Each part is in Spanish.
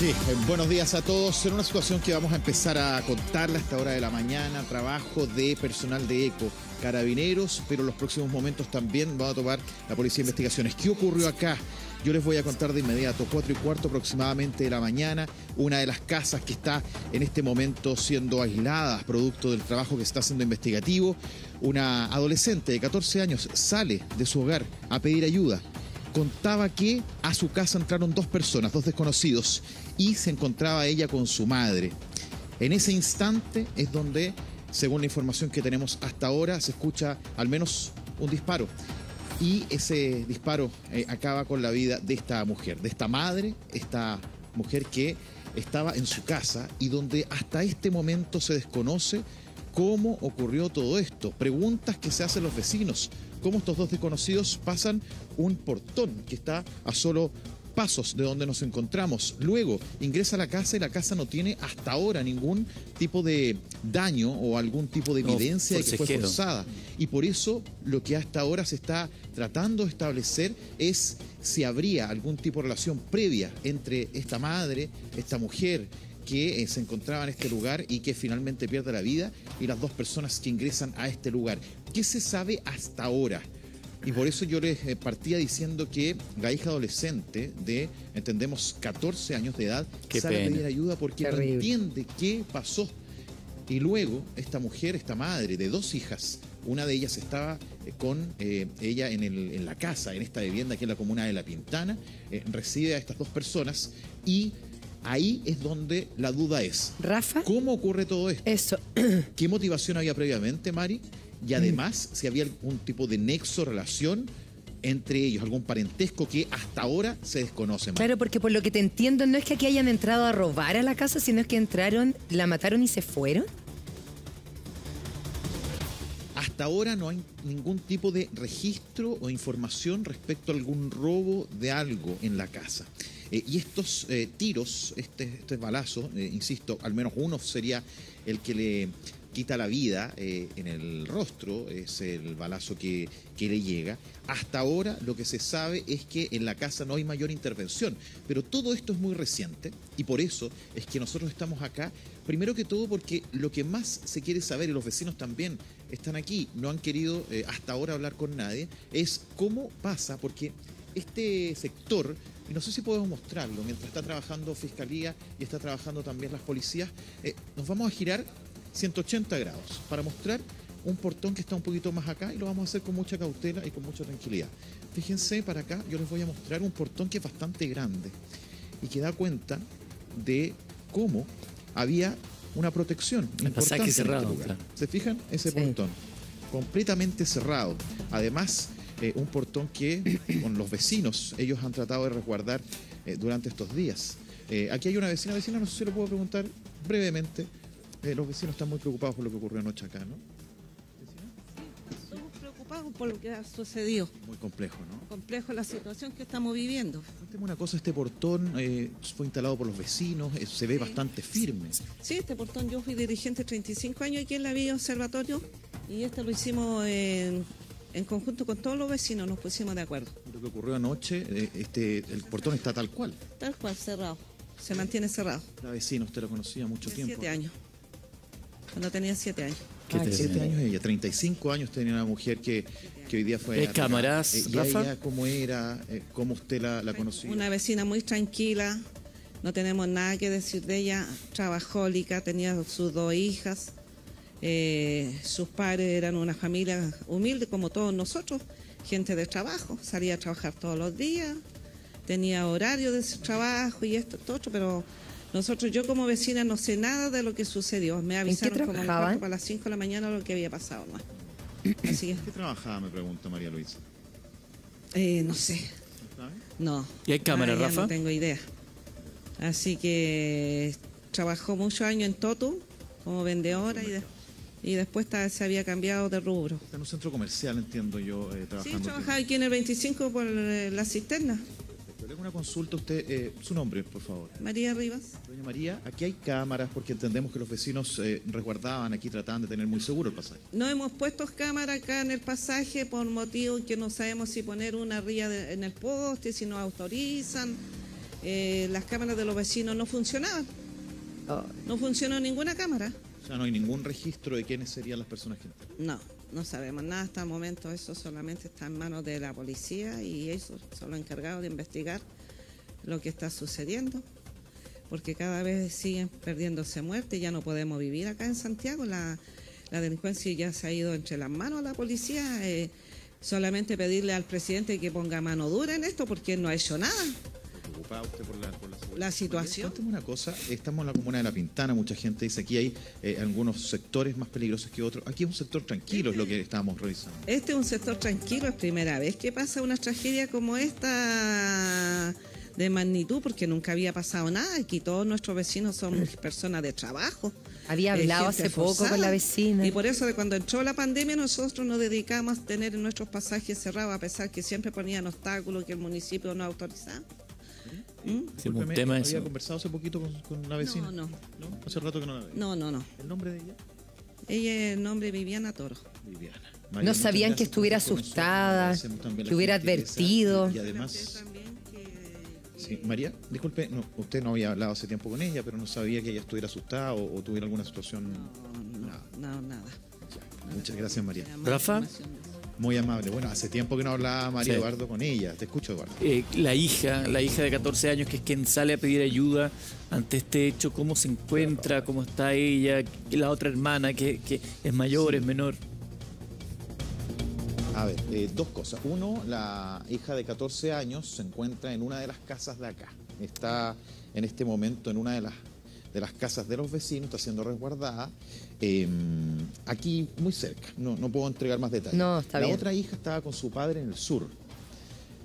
Sí, eh, buenos días a todos. En una situación que vamos a empezar a contarla a esta hora de la mañana, trabajo de personal de ECO, carabineros, pero en los próximos momentos también va a tomar la Policía de Investigaciones. ¿Qué ocurrió acá? Yo les voy a contar de inmediato, cuatro y cuarto aproximadamente de la mañana, una de las casas que está en este momento siendo aislada, producto del trabajo que está haciendo investigativo. Una adolescente de 14 años sale de su hogar a pedir ayuda contaba que a su casa entraron dos personas, dos desconocidos, y se encontraba ella con su madre. En ese instante es donde, según la información que tenemos hasta ahora, se escucha al menos un disparo. Y ese disparo eh, acaba con la vida de esta mujer, de esta madre, esta mujer que estaba en su casa y donde hasta este momento se desconoce cómo ocurrió todo esto. Preguntas que se hacen los vecinos cómo estos dos desconocidos pasan un portón que está a solo pasos de donde nos encontramos. Luego ingresa a la casa y la casa no tiene hasta ahora ningún tipo de daño o algún tipo de evidencia de que fue forzada. Y por eso lo que hasta ahora se está tratando de establecer es si habría algún tipo de relación previa entre esta madre, esta mujer que eh, se encontraba en este lugar y que finalmente pierde la vida y las dos personas que ingresan a este lugar. ¿Qué se sabe hasta ahora? Y por eso yo les eh, partía diciendo que la hija adolescente de, entendemos, 14 años de edad, sale a pedir ayuda porque no entiende qué pasó. Y luego esta mujer, esta madre de dos hijas, una de ellas estaba eh, con ella en, en, la casa, en esta vivienda que es la comuna de La Pintana, recibe a estas dos personas y Ahí es donde la duda es. Rafa. ¿Cómo ocurre todo esto? Eso. ¿Qué motivación había previamente, Mari? Y además, si había algún tipo de nexo, relación entre ellos, algún parentesco que hasta ahora se desconoce. Claro, porque por lo que te entiendo, no es que aquí hayan entrado a robar a la casa, sino es que entraron, la mataron y se fueron. Hasta ahora no hay ningún tipo de registro o información respecto a algún robo de algo en la casa. Eh, y estos eh, tiros, este, este balazo, eh, insisto, al menos uno sería el que le quita la vida en el rostro, es el balazo que, que, le llega. Hasta ahora lo que se sabe es que en la casa no hay mayor intervención, pero todo esto es muy reciente y por eso es que nosotros estamos acá, primero que todo porque lo que más se quiere saber, y los vecinos también están aquí, no han querido hasta ahora hablar con nadie, es cómo pasa, porque este sector y no sé si podemos mostrarlo, mientras está trabajando Fiscalía y está trabajando también las policías, eh, nos vamos a girar 180 grados para mostrar un portón que está un poquito más acá y lo vamos a hacer con mucha cautela y con mucha tranquilidad. Fíjense para acá, yo les voy a mostrar un portón que es bastante grande y que da cuenta de cómo había una protección importante este cerrado, ¿Se fijan? Ese portón completamente cerrado. Además, eh, un portón que con los vecinos ellos han tratado de resguardar eh, durante estos días. Eh, aquí hay una vecina, vecina, no sé si lo puedo preguntar brevemente. los vecinos están muy preocupados por lo que ocurrió anoche acá, ¿no? Estamos preocupados por lo que ha sucedido. Muy complejo, ¿no? Complejo la situación que estamos viviendo. Cuénteme una cosa, este portón fue instalado por los vecinos, se ve bastante firme. Sí, este portón yo fui dirigente 35 años aquí en la Villa Observatorio y este lo hicimos en en conjunto con todos los vecinos nos pusimos de acuerdo. Lo que ocurrió anoche, eh, este, el portón está tal cual. Tal cual, cerrado. Se mantiene cerrado. La vecina, usted lo conocía mucho tiempo. Siete años. Cuando tenía siete años. ¿Qué siete años ella? 35 años tenía una mujer que, que hoy día fue... ¿Qué cámaras, eh, Rafa? ¿Cómo era? Eh, ¿Cómo usted la, la conocía? Una vecina muy tranquila, no tenemos nada que decir de ella, trabajólica, tenía sus dos hijas, eh, sus padres eran una familia humilde como todos nosotros, gente de trabajo, salía a trabajar todos los días, tenía horario de su trabajo y esto, todo, pero nosotros, yo como vecina no sé nada de lo que sucedió. Me avisaron como para las 5 de la mañana lo que había pasado. ¿no? Así ¿Qué trabajaba, me pregunta María Luisa? Eh, no sé. ¿No ¿Y hay cámara, Rafa? No tengo idea. Así que trabajó muchos años en Toto como vendedora y después y después se había cambiado de rubro. Está en un centro comercial, entiendo yo, eh, trabajando. Sí, trabajaba aquí en el 25 por eh, la cisterna. Le una consulta a usted, eh, su nombre, por favor. María Rivas. Doña María, aquí hay cámaras porque entendemos que los vecinos resguardaban aquí, trataban de tener muy seguro el pasaje. No hemos puesto cámara acá en el pasaje por motivo que no sabemos si poner una ría en el poste, si nos autorizan. eh, las cámaras de los vecinos no funcionaban. Oh, No funcionó ninguna cámara. No hay ningún registro de quiénes serían las personas que. No, no sabemos nada hasta el momento. Eso solamente está en manos de la policía y ellos son los encargados de investigar lo que está sucediendo. Porque cada vez siguen perdiéndose muertes. Ya no podemos vivir acá en Santiago. La, la delincuencia ya se ha ido entre las manos a la policía. eh, solamente pedirle al presidente que ponga mano dura en esto porque él no ha hecho nada. ¿Preocupado usted por la, por la seguridad? La situación. Cuénteme una cosa, estamos en la comuna de La Pintana, mucha gente dice aquí hay eh, algunos sectores más peligrosos que otros. Aquí es un sector tranquilo, es lo que estábamos revisando. Este es un sector tranquilo, es primera vez que pasa una tragedia como esta de magnitud, porque nunca había pasado nada. Aquí todos nuestros vecinos son personas de trabajo. Había eh, hablado hace poco con la vecina. Y por eso de cuando entró la pandemia nosotros nos dedicamos a tener nuestros pasajes cerrados, a pesar que siempre ponían obstáculos que el municipio no autorizaba. ¿Mm? Un tema había eso. conversado hace poquito con, con una vecina. No, no. ¿No? Hace rato que no la veía. No, no, no. ¿El nombre de ella? Ella es el nombre Viviana Toro. Viviana. No muchas sabían que estuviera asustada, que hubiera advertido. Y además, también que sí, María, disculpe, no, usted no había hablado hace tiempo con ella, pero no sabía que ella estuviera asustada o, o tuviera alguna situación. no, Nada. no, nada. Ya, Muchas gracias, María. Rafa. Muy amable. Bueno, hace tiempo que no hablaba María Sí. Eduardo con ella. Te escucho, Eduardo. Eh, la hija, la hija de 14 años, que es quien sale a pedir ayuda ante este hecho, cómo se encuentra, cómo está ella, la otra hermana que, que es mayor, es menor. A ver, eh, dos cosas. Uno, la hija de 14 años se encuentra en una de las casas de acá. Está en este momento en una de las, de las casas de los vecinos, está siendo resguardada. eh, aquí, muy cerca. No, no puedo entregar más detalles. No, está la bien. otra hija estaba con su padre en el sur.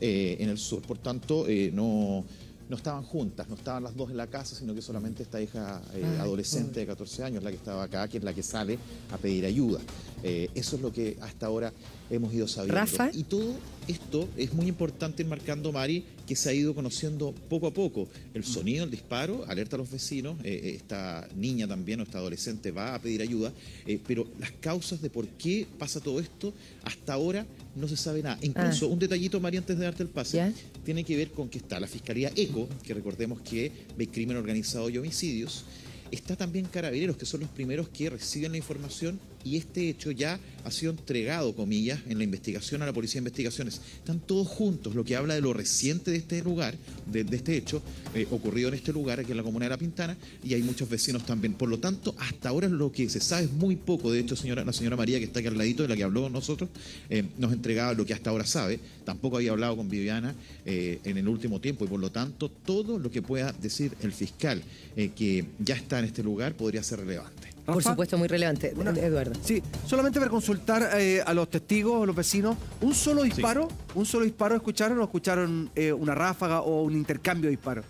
eh, en el sur. Por tanto, eh, no, no estaban juntas, no estaban las dos en la casa, sino que solamente esta hija eh, Ay, adolescente de 14 años, la que estaba acá, que es la que sale a pedir ayuda. Eh, eso es lo que hasta ahora hemos ido sabiendo. Rafa. Y todo esto es muy importante enmarcando, Mari, que se ha ido conociendo poco a poco. El sonido, el disparo, alerta a los vecinos. eh, eh, esta niña también o esta adolescente va a pedir ayuda, eh, pero las causas de por qué pasa todo esto, hasta ahora no se sabe nada. Incluso, un detallito, Mari, antes de darte el pase, tiene que ver con que está la Fiscalía ECO, que recordemos que ve crimen organizado y homicidios. Está también Carabineros, que son los primeros que reciben la información y este hecho ya ha sido entregado, comillas, en la investigación a la Policía de Investigaciones. Están todos juntos, lo que habla de lo reciente de este lugar, de, este hecho, eh, ocurrido en este lugar, aquí en la comuna de La Pintana, y hay muchos vecinos también. Por lo tanto, hasta ahora lo que se sabe es muy poco. De hecho, señora, la señora María, que está aquí al ladito, de la que habló con nosotros, eh, nos entregaba lo que hasta ahora sabe. Tampoco había hablado con Viviana eh, en el último tiempo, y por lo tanto, todo lo que pueda decir el fiscal que ya está en este lugar podría ser relevante. Por supuesto, muy relevante, una- Eduardo. Sí, solamente para consultar eh, a los testigos, a los vecinos, ¿un solo disparo? ¿Un solo disparo escucharon o escucharon eh, una ráfaga o un intercambio de disparos?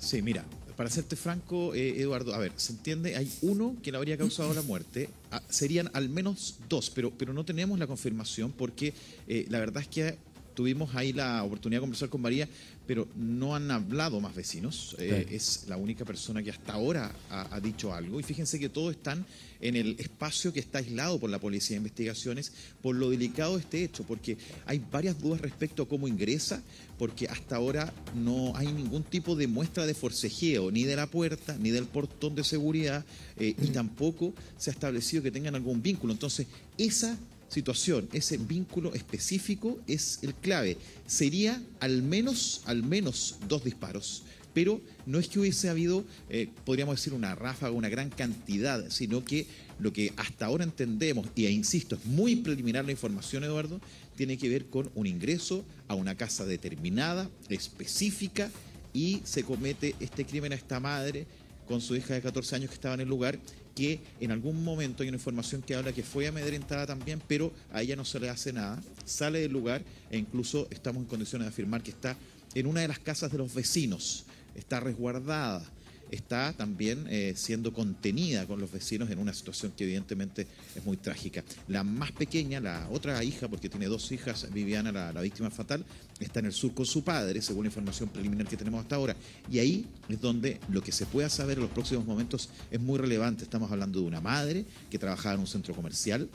Sí, mira, para serte franco, eh, Eduardo, a ver, se entiende, hay uno que le habría causado la muerte, ah, serían al menos dos, pero, pero no tenemos la confirmación porque eh, la verdad es que tuvimos ahí la oportunidad de conversar con María, pero no han hablado más vecinos, eh, es la única persona que hasta ahora ha, ha dicho algo. Y fíjense que todos están en el espacio que está aislado por la Policía de Investigaciones por lo delicado de este hecho, porque hay varias dudas respecto a cómo ingresa, porque hasta ahora no hay ningún tipo de muestra de forcejeo, ni de la puerta, ni del portón de seguridad, eh, y tampoco se ha establecido que tengan algún vínculo. Entonces, esa situación, ese vínculo específico es el clave. Sería al menos, al menos dos disparos. Pero no es que hubiese habido, eh, podríamos decir, una ráfaga, una gran cantidad, sino que lo que hasta ahora entendemos, y e insisto, es muy preliminar la información, Eduardo, tiene que ver con un ingreso a una casa determinada, específica, y se comete este crimen a esta madre con su hija de 14 años que estaba en el lugar, que en algún momento hay una información que habla que fue amedrentada también, pero a ella no se le hace nada, sale del lugar e incluso estamos en condiciones de afirmar que está en una de las casas de los vecinos, está resguardada, está también eh, siendo contenida con los vecinos en una situación que evidentemente es muy trágica. La más pequeña, la otra hija, porque tiene dos hijas, Viviana, la, víctima fatal, está en el sur con su padre, según la información preliminar que tenemos hasta ahora. Y ahí es donde lo que se pueda saber en los próximos momentos es muy relevante. Estamos hablando de una madre que trabajaba en un centro comercial,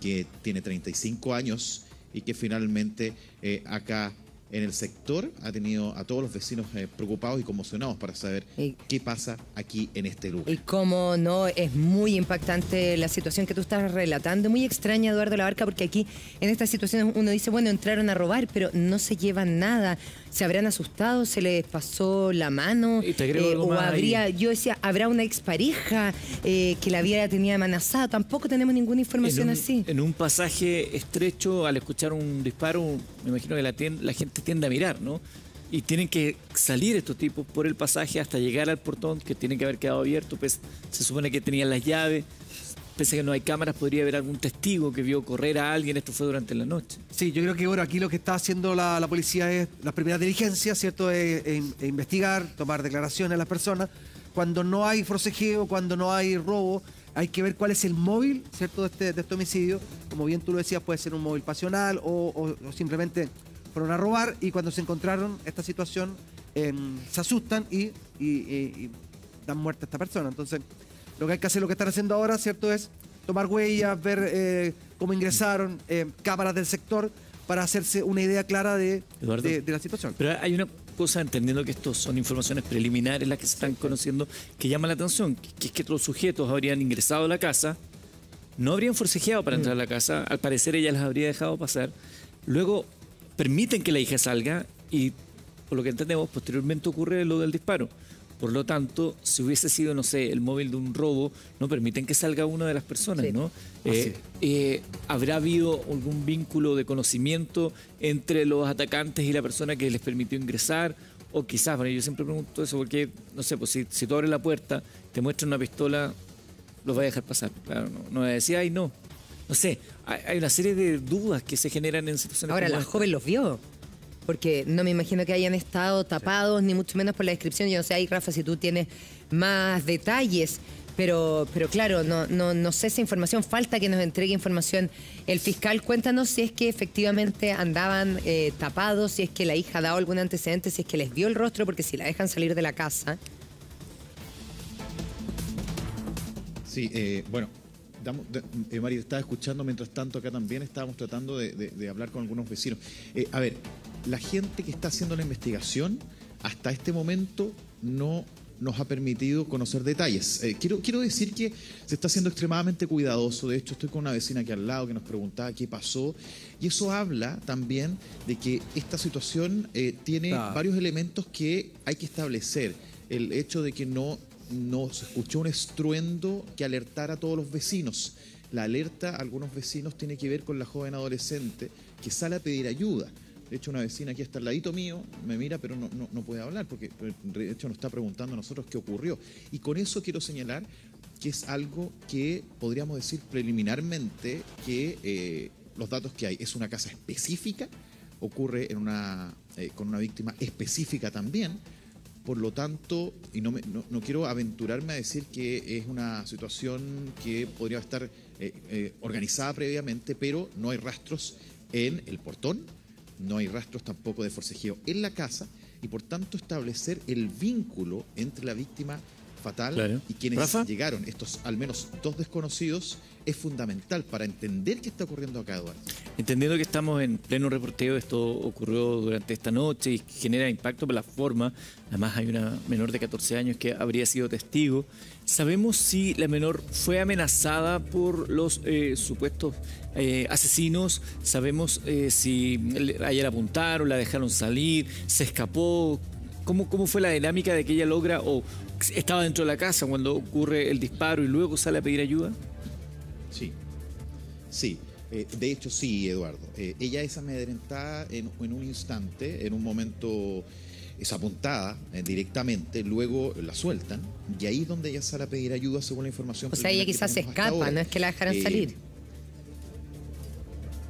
que tiene 35 años y que finalmente eh, acá en el sector ha tenido a todos los vecinos eh, preocupados y conmocionados para saber Y- qué pasa aquí en este lugar. Y como no, es muy impactante la situación que tú estás relatando, muy extraña Eduardo Labarca, porque aquí en estas situaciones uno dice, bueno, entraron a robar, pero no se llevan nada. ¿Se habrán asustado? ¿Se les pasó la mano? Y te algo o ahí. habría, yo decía, ¿habrá una expareja eh, que la vida tenía amenazada? Tampoco tenemos ninguna información en un, así. En un pasaje estrecho, al escuchar un disparo, me imagino que la, tien- la gente tiende a mirar, ¿no? Y tienen que salir estos tipos por el pasaje hasta llegar al portón, que tiene que haber quedado abierto, pues se supone que tenían las llaves. Pese que no hay cámaras, podría haber algún testigo que vio correr a alguien, esto fue durante la noche. Sí, yo creo que bueno, aquí lo que está haciendo la, la policía es las primeras diligencias, ¿cierto? Es, es- es investigar, tomar declaraciones a las personas. Cuando no hay forcejeo, cuando no hay robo, hay que ver cuál es el móvil, ¿cierto? De este, de este homicidio. Como bien tú lo decías, puede ser un móvil pasional o, simplemente fueron a robar y cuando se encontraron esta situación em, se asustan y- y dan muerte a esta persona. Entonces, lo que hay que hacer, lo que están haciendo ahora, ¿cierto? Es tomar huellas, ver eh, cómo ingresaron, eh, cámaras del sector, para hacerse una idea clara de, Eduardo. de, de la situación. Pero hay una cosa, entendiendo que estos son informaciones preliminares las que se están conociendo, que llama la atención, que, que es que los sujetos habrían ingresado a la casa, no habrían forcejeado para entrar a la casa, al parecer ella las habría dejado pasar, luego permiten que la hija salga y, por lo que entendemos, posteriormente ocurre lo del disparo. Por lo tanto, si hubiese sido, no sé, el móvil de un robo, no permiten que salga una de las personas, Sí. ¿no? Eh, eh, ¿Habrá habido algún vínculo de conocimiento entre los atacantes y la persona que les permitió ingresar? O quizás, bueno, yo siempre pregunto eso porque, no sé, pues si, si tú abres la puerta, te muestran una pistola, los va a dejar pasar. Claro, no, no va a decir, ay, no. No sé, hay, hay una serie de dudas que se generan en situaciones Ahora, como la esta. joven los vio. Porque no me imagino que hayan estado tapados, ni mucho menos por la descripción. Yo no sé, ahí, Rafa, si tú tienes más detalles. Pero, pero claro, no, no, no sé esa información. Falta que nos entregue información el fiscal. Cuéntanos si es que efectivamente andaban eh, tapados, si es que la hija ha dado algún antecedente, si es que les vio el rostro, porque si la dejan salir de la casa. Sí, eh, bueno, eh, Mari, estaba escuchando mientras tanto acá también estábamos tratando de, de- de hablar con algunos vecinos. Eh, a ver, la gente que está haciendo la investigación hasta este momento no nos ha permitido conocer detalles. Eh, quiero, quiero decir que se está siendo extremadamente cuidadoso. De hecho, estoy con una vecina aquí al lado que nos preguntaba qué pasó. Y eso habla también de que esta situación eh, tiene varios elementos que hay que establecer. El hecho de que no, no se escuchó un estruendo que alertara a todos los vecinos. La alerta a algunos vecinos tiene que ver con la joven adolescente que sale a pedir ayuda. De hecho, una vecina aquí está al ladito mío, me mira, pero no, puede hablar, porque de hecho nos está preguntando a nosotros qué ocurrió. Y con eso quiero señalar que es algo que podríamos decir preliminarmente que eh, los datos que hay es una casa específica, ocurre en una, eh, con una víctima específica también. Por lo tanto, y no, me- quiero aventurarme a decir que es una situación que podría estar eh, organizada previamente, pero no hay rastros en el portón, no hay rastros tampoco de forcejeo en la casa, y por tanto establecer el vínculo entre la víctima fatal Claro. y quienes Rafa. llegaron, estos al menos dos desconocidos, es fundamental para entender qué está ocurriendo acá, Eduardo. Entendiendo que estamos en pleno reporteo, esto ocurrió durante esta noche y genera impacto por la forma. Además, hay una menor de 14 años que habría sido testigo. ¿Sabemos si la menor fue amenazada por los eh, supuestos eh, asesinos? ¿Sabemos eh, si a ella la apuntaron, la dejaron salir, se escapó? ¿Cómo, ¿Cómo fue la dinámica de que ella logra o estaba dentro de la casa cuando ocurre el disparo y luego sale a pedir ayuda? Sí, sí. Eh, de hecho, sí, Eduardo. Eh, ella es amedrentada en, en un instante, en un momento es apuntada eh, directamente, luego la sueltan y ahí es donde ella sale a pedir ayuda según la información. O sea, ella quizás se escapa, ahora. no es que la dejaran Eh, salir.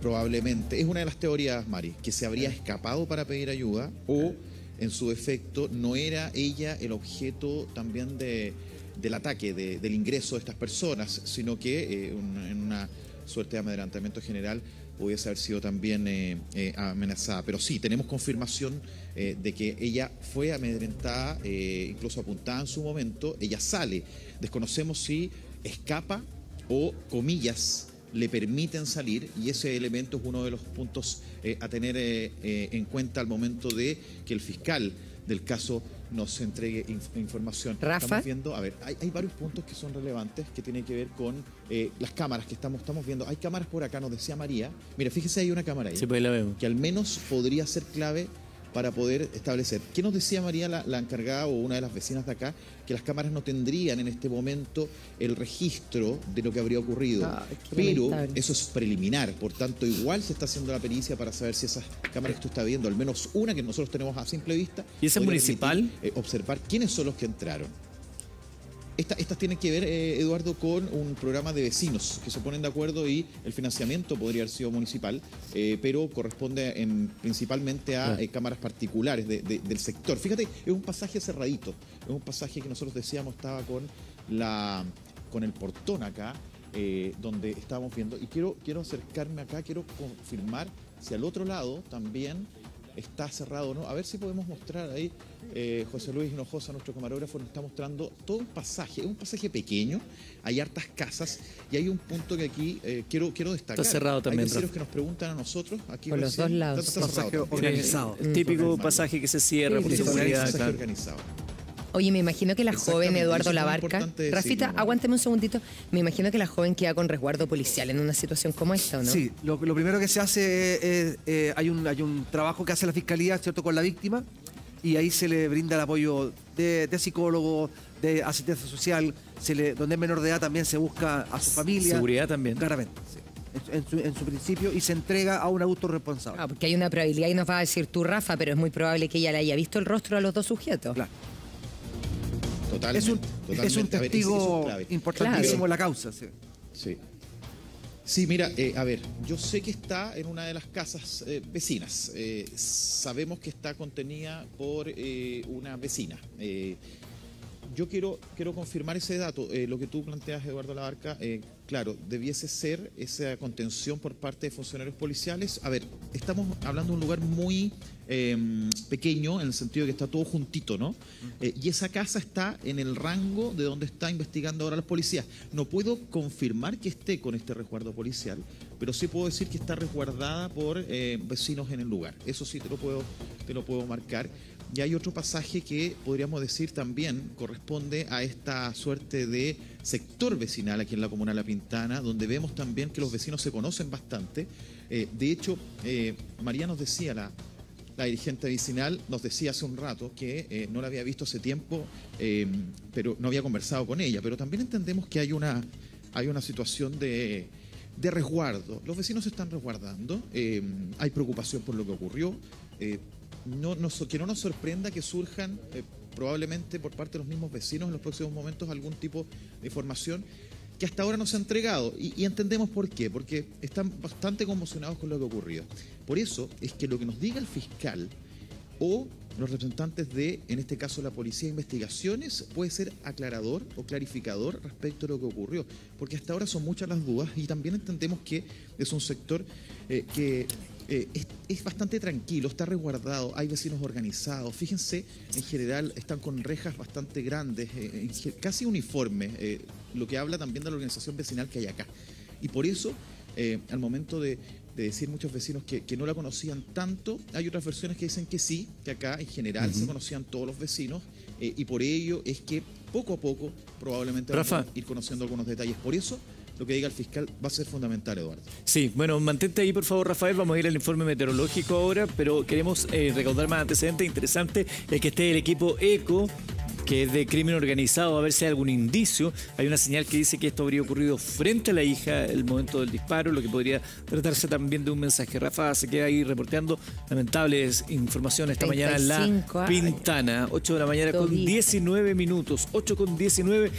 Probablemente. Es una de las teorías, Mari, que se habría escapado para pedir ayuda o, en su efecto, no era ella el objeto también de, del ataque, de- del ingreso de estas personas, sino que eh, en una suerte de amedrentamiento general pudiese haber sido también eh, eh, amenazada. Pero sí, tenemos confirmación de que ella fue amedrentada, incluso apuntada en su momento, ella sale. Desconocemos si escapa o, comillas, le permiten salir y ese elemento es uno de los puntos eh, a tener eh, eh, en cuenta al momento de que el fiscal del caso nos entregue inf- información. Rafa. Estamos viendo, a ver, hay, hay varios puntos que son relevantes que tienen que ver con eh, las cámaras que estamos, estamos viendo. Hay cámaras por acá, nos decía María. Mira, fíjese, hay una cámara ahí Sí, pues ahí la vemos. que al menos podría ser clave para poder establecer. ¿Qué nos decía María, la, la encargada o una de las vecinas de acá? Que las cámaras no tendrían en este momento el registro de lo que habría ocurrido. Qué Pero eso es preliminar, por tanto, igual se está haciendo la pericia para saber si esas cámaras que tú estás viendo, al menos una que nosotros tenemos a simple vista, ¿Y esa municipal? permitir, eh, observar quiénes son los que entraron. Esta- estas tienen que ver, eh, Eduardo, con un programa de vecinos que se ponen de acuerdo y el financiamiento podría haber sido municipal, eh, pero corresponde en- principalmente a eh, cámaras particulares de- de- del sector. Fíjate, es un pasaje cerradito, es un pasaje que nosotros decíamos estaba con, la, con el portón acá, donde estábamos viendo. Y quiero, quiero acercarme acá, quiero confirmar si al otro lado también está cerrado o no. A ver si podemos mostrar ahí, eh, José Luis Hinojosa, nuestro camarógrafo, nos está mostrando todo un pasaje. Es un pasaje pequeño, hay hartas casas y hay un punto que aquí eh, quiero, quiero destacar. Está cerrado también, Hay que nos preguntan a nosotros. Aquí Por los dos lados. está- está Pasaje organizado. El típico pasaje que se cierra Sí, por seguridad. Pasaje claro. organizado. Oye, me imagino que la joven Eduardo Labarca. decirlo, Rafita, ¿no? aguántame un segundito. Me imagino que la joven queda con resguardo policial en una situación como esta, ¿o no? Sí, lo, lo primero que se hace es, eh, hay, un, hay un trabajo que hace la fiscalía, ¿cierto?, con la víctima y ahí se le brinda el apoyo de, de psicólogo, de asistencia social, se le, donde es menor de edad también se busca a su familia. Seguridad también. Claramente, sí. En, en su, en su principio y se entrega a un adulto responsable. Ah, porque hay una probabilidad y nos va a decir tú, Rafa, pero es muy probable que ella le haya visto el rostro a los dos sujetos. Claro. Totalmente. Es un, totalmente. es un ver, es testigo clave. importantísimo Claro. en la causa. sí. Sí. Sí, mira, eh, a ver, yo sé que está en una de las casas eh, vecinas. Eh, sabemos que está contenida por una vecina. Yo quiero, quiero confirmar ese dato. Eh, lo que tú planteas, Eduardo Labarca, eh, claro, debiese ser esa contención por parte de funcionarios policiales. A ver, estamos hablando de un lugar muy eh, pequeño, en el sentido de que está todo juntito, ¿no? Eh, y esa casa está en el rango de donde está investigando ahora las policías. No puedo confirmar que esté con este resguardo policial, pero sí puedo decir que está resguardada por vecinos en el lugar. Eso sí te lo puedo, te lo puedo marcar. Y hay otro pasaje que podríamos decir también corresponde a esta suerte de sector vecinal aquí en la Comuna La Pintana, donde vemos también que los vecinos se conocen bastante. Eh, de hecho, eh, María nos decía, la, dirigente vecinal nos decía hace un rato que eh, no la había visto hace tiempo, pero no había conversado con ella. Pero también entendemos que hay una, hay una situación de, de resguardo. Los vecinos se están resguardando, hay preocupación por lo que ocurrió. No, que no nos sorprenda que surjan eh, probablemente por parte de los mismos vecinos en los próximos momentos algún tipo de información que hasta ahora no se ha entregado. Y, entendemos por qué, porque están bastante conmocionados con lo que ocurrió. Por eso es que lo que nos diga el fiscal o los representantes de, en este caso, la Policía de Investigaciones, puede ser aclarador o clarificador respecto a lo que ocurrió. Porque hasta ahora son muchas las dudas y también entendemos que es un sector eh, que eh, es, es bastante tranquilo, está resguardado, hay vecinos organizados. Fíjense, en general están con rejas bastante grandes, eh, casi uniformes, eh, lo que habla también de la organización vecinal que hay acá. Y por eso, al momento de, de decir muchos vecinos que, que no la conocían tanto, hay otras versiones que dicen que sí, que acá en general se conocían todos los vecinos, y por ello es que poco a poco probablemente vamos Rafa. a ir conociendo algunos detalles. Por eso, lo que diga el fiscal va a ser fundamental, Eduardo. Sí, bueno, mantente ahí por favor, Rafael. Vamos a ir al informe meteorológico ahora, pero queremos eh, recaudar más antecedentes interesantes. El que esté el equipo ECO, que es de crimen organizado, a ver si hay algún indicio. Hay una señal que dice que esto habría ocurrido frente a la hija el momento del disparo, lo que podría tratarse también de un mensaje. Rafa se queda ahí reporteando lamentables informaciones esta mañana en la 35 años. Pintana. 8 de la mañana con Todito. 19 minutos. 8 con 19.